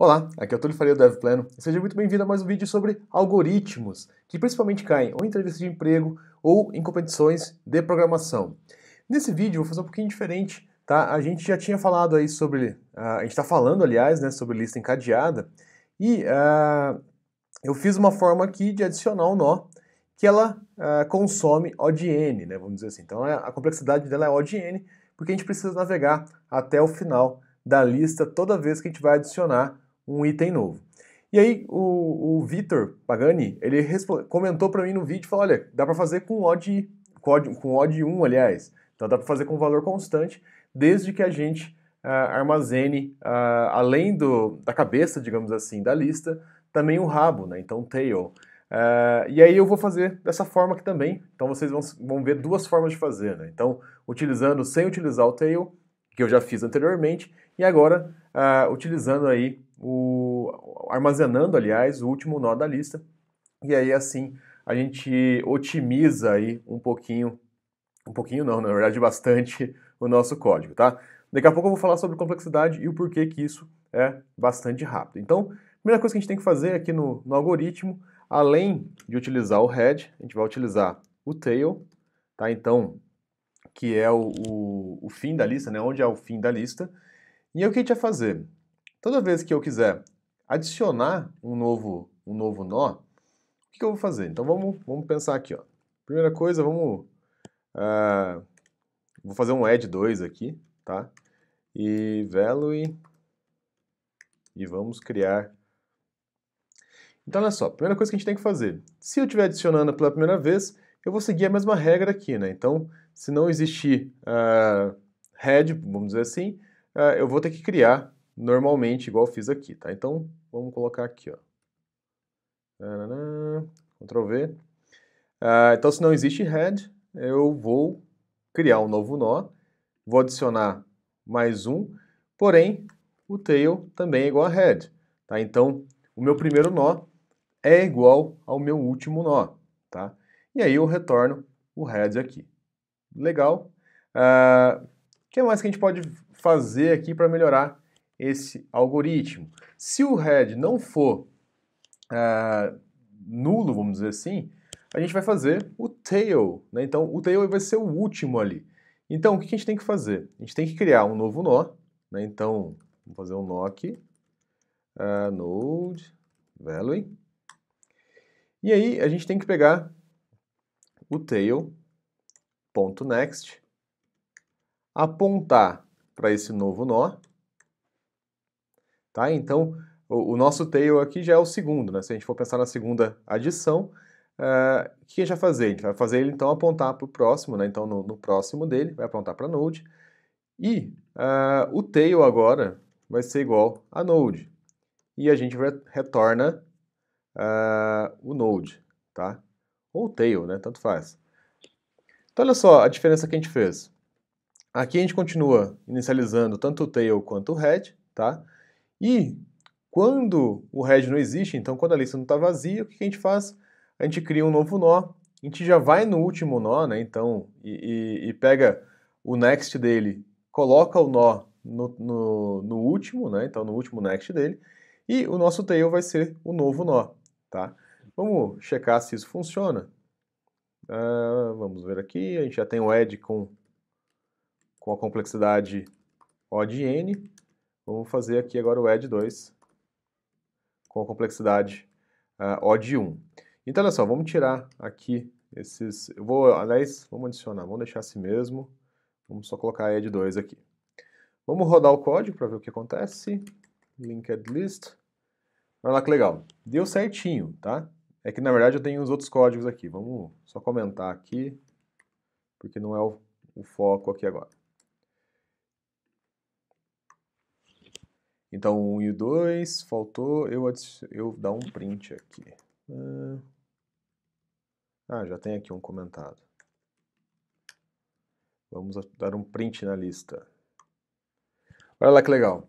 Olá, aqui é o Túlio Faria do DevPlano. Seja muito bem-vindo a mais um vídeo sobre algoritmos, que principalmente caem ou em entrevista de emprego ou em competições de programação. Nesse vídeo eu vou fazer um pouquinho diferente, tá? A gente já tinha falado aí sobre, uh, a gente está falando, aliás, né, sobre lista encadeada, e uh, eu fiz uma forma aqui de adicionar um nó que ela uh, consome O de N, né, vamos dizer assim. Então a complexidade dela é O de N, porque a gente precisa navegar até o final da lista toda vez que a gente vai adicionar um item novo. E aí o, o Vitor Pagani, ele comentou para mim no vídeo, falou, olha, dá para fazer com odd, com odd 1, aliás. Então dá para fazer com valor constante, desde que a gente uh, armazene, uh, além do, da cabeça, digamos assim, da lista, também o rabo, né? Então tail. Uh, e aí eu vou fazer dessa forma aqui também. Então vocês vão, vão ver duas formas de fazer, né? Então, utilizando sem utilizar o tail, que eu já fiz anteriormente, e agora utilizando aí o, armazenando, aliás, o último nó da lista. E aí, assim, a gente otimiza aí um pouquinho, um pouquinho não, na verdade, bastante o nosso código, tá? Daqui a pouco eu vou falar sobre complexidade e o porquê que isso é bastante rápido. Então, a primeira coisa que a gente tem que fazer aqui no, no algoritmo, além de utilizar o head, a gente vai utilizar o tail, tá? Então, que é o, o, o fim da lista, né? Onde é o fim da lista. E aí o que a gente vai fazer? Toda vez que eu quiser adicionar um novo, um novo nó, o que, eu vou fazer? Então vamos, vamos pensar aqui. Ó. Primeira coisa, vamos... Uh, vou fazer um add 2 aqui, tá? E value... E vamos criar... Então olha só, primeira coisa que a gente tem que fazer. Se eu estiver adicionando pela primeira vez, eu vou seguir a mesma regra aqui, né? Então, se não existir uh, head, vamos dizer assim, uh, eu vou ter que criar normalmente, igual eu fiz aqui, tá? Então, vamos colocar aqui, ó. Ctrl V. Uh, então, se não existe head, eu vou criar um novo nó, vou adicionar mais um, porém, o tail também é igual a head, tá? Então, o meu primeiro nó é igual ao meu último nó, tá? E aí eu retorno o head aqui. Legal. Uh, o que mais que a gente pode fazer aqui para melhorar esse algoritmo. Se o head não for uh, nulo, vamos dizer assim, a gente vai fazer o tail. Né? Então, o tail vai ser o último ali. Então, o que a gente tem que fazer? A gente tem que criar um novo nó. Né? Então, vamos fazer um nó aqui. Uh, node, value. E aí, a gente tem que pegar o tail.next, apontar para esse novo nó, Tá? Então, o, o, nosso tail aqui já é o segundo, né? Se a gente for pensar na segunda adição, uh, o que a gente vai fazer? A gente vai fazer ele, então, apontar para o próximo, né? Então, no, no, próximo dele, vai apontar para node. E uh, o tail agora vai ser igual a node. E a gente retorna uh, o node, tá? Ou tail, né? Tanto faz. Então, olha só a diferença que a gente fez. Aqui a gente continua inicializando tanto o tail quanto o head, tá? E quando o head não existe, então quando a lista não está vazia, o que a gente faz? A gente cria um novo nó, a gente já vai no último nó, né? Então, e, e, e pega o next dele, coloca o nó no, no, no, último, né? Então, no último next dele, e o nosso tail vai ser o novo nó, tá? Vamos checar se isso funciona. Uh, vamos ver aqui, a gente já tem o add com, com a complexidade O de n, Vamos fazer aqui agora o add 2 com a complexidade uh, O de 1. Então, olha só, vamos tirar aqui esses... Eu vou, aliás, vamos adicionar, vamos deixar assim mesmo. Vamos só colocar add 2 aqui. Vamos rodar o código para ver o que acontece. Linked list. Olha lá que legal. Deu certinho, tá? É que, na verdade, eu tenho os outros códigos aqui. Vamos só comentar aqui, porque não é o, o foco aqui agora. Então, o 1 e o 2, faltou eu, eu dar um print aqui. Ah, já tem aqui um comentado. Vamos dar um print na lista. Olha lá que legal.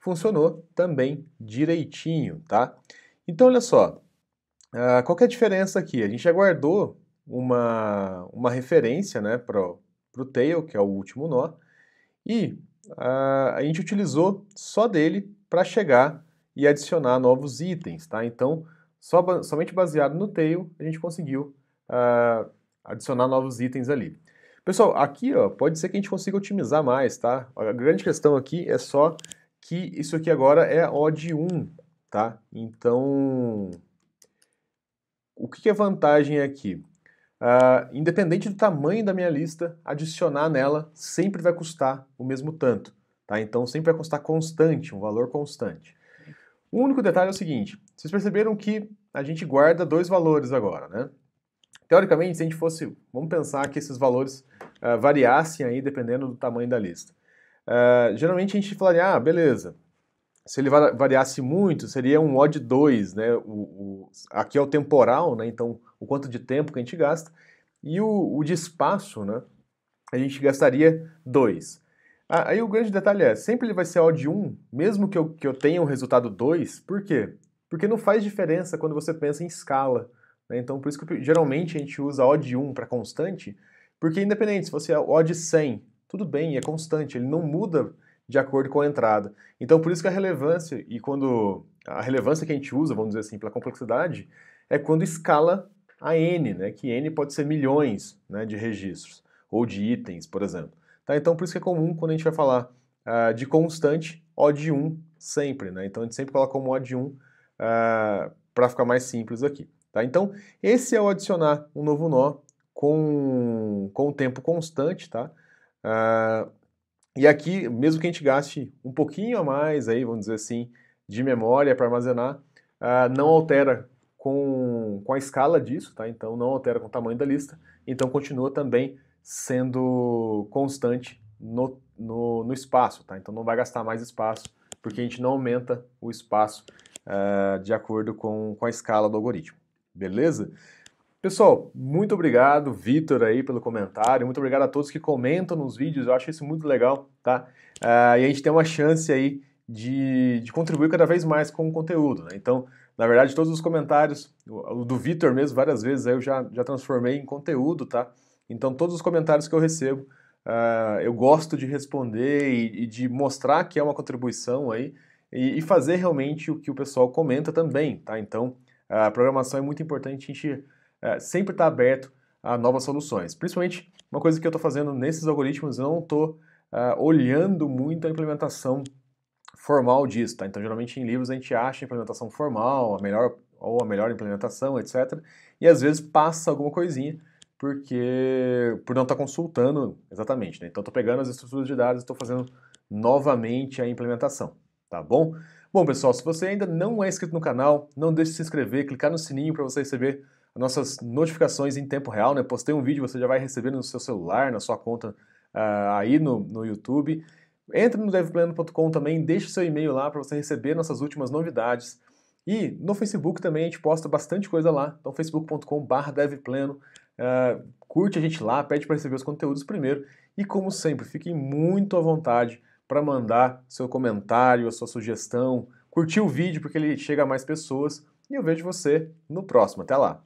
Funcionou também direitinho, tá? Então, olha só. Uh, qual é a diferença aqui? A gente já guardou uma, uma referência né, para o tail, que é o último nó, e uh, a gente utilizou só dele para chegar e adicionar novos itens, tá? Então, só, somente baseado no tail, a gente conseguiu uh, adicionar novos itens ali. Pessoal, aqui ó, pode ser que a gente consiga otimizar mais, tá? A grande questão aqui é só que isso aqui agora é odd 1, tá? Então, o que é vantagem aqui? Uh, independente do tamanho da minha lista, adicionar nela sempre vai custar o mesmo tanto, tá? Então sempre vai custar constante, um valor constante. O único detalhe é o seguinte, vocês perceberam que a gente guarda dois valores agora, né? Teoricamente, se a gente fosse, vamos pensar que esses valores uh, variassem aí dependendo do tamanho da lista. Uh, geralmente a gente falaria, ah, beleza, se ele variasse muito, seria um odd 2, né? O, o, aqui é o temporal, né? Então, o quanto de tempo que a gente gasta. E o, o de espaço, né? A gente gastaria 2. Ah, aí o grande detalhe é, sempre ele vai ser odd 1, mesmo que eu, que eu tenha um resultado 2, por quê? Porque não faz diferença quando você pensa em escala. Né? Então, por isso que geralmente a gente usa odd 1 para constante, porque independente, se você é odd 100, tudo bem, é constante, ele não muda de acordo com a entrada. Então, por isso que a relevância, e quando a relevância que a gente usa, vamos dizer assim, pela complexidade, é quando escala a n, né, que n pode ser milhões né, de registros, ou de itens, por exemplo. Tá? Então, por isso que é comum quando a gente vai falar uh, de constante, O de 1 sempre. Né? Então, a gente sempre coloca como O de 1 uh, para ficar mais simples aqui. Tá? Então, esse é o adicionar um novo nó com, com tempo constante, tá? Uh, e aqui, mesmo que a gente gaste um pouquinho a mais, aí, vamos dizer assim, de memória para armazenar, uh, não altera com, com a escala disso, tá? Então não altera com o tamanho da lista, então continua também sendo constante no, no, no espaço, tá? Então não vai gastar mais espaço, porque a gente não aumenta o espaço uh, de acordo com, com a escala do algoritmo. Beleza? Pessoal, muito obrigado, Vitor, aí, pelo comentário. Muito obrigado a todos que comentam nos vídeos. Eu acho isso muito legal, tá? Uh, e a gente tem uma chance aí de, de contribuir cada vez mais com o conteúdo, né? Então, na verdade, todos os comentários, o do Vitor mesmo, várias vezes aí eu já, já transformei em conteúdo, tá? Então, todos os comentários que eu recebo, uh, eu gosto de responder e, e, de mostrar que é uma contribuição aí e, e fazer realmente o que o pessoal comenta também, tá? Então, a programação é muito importante a gente é, sempre estar tá aberto a novas soluções. Principalmente, uma coisa que eu estou fazendo nesses algoritmos, eu não estou uh, olhando muito a implementação formal disso, tá? Então, geralmente em livros a gente acha a implementação formal, a melhor ou a melhor implementação, etc. E às vezes passa alguma coisinha, porque por não estar tá consultando exatamente, né? Então, estou pegando as estruturas de dados e estou fazendo novamente a implementação, tá bom? Bom, pessoal, se você ainda não é inscrito no canal, não deixe de se inscrever, clicar no sininho para você receber nossas notificações em tempo real, né? Postei um vídeo, você já vai receber no seu celular, na sua conta uh, aí no, no YouTube. Entre no devplano.com também, deixe seu e-mail lá para você receber nossas últimas novidades. E no Facebook também a gente posta bastante coisa lá, então facebook.com.br devplano. Uh, curte a gente lá, pede para receber os conteúdos primeiro. E como sempre, fiquem muito à vontade para mandar seu comentário, a sua sugestão, curtir o vídeo porque ele chega a mais pessoas. E eu vejo você no próximo. Até lá!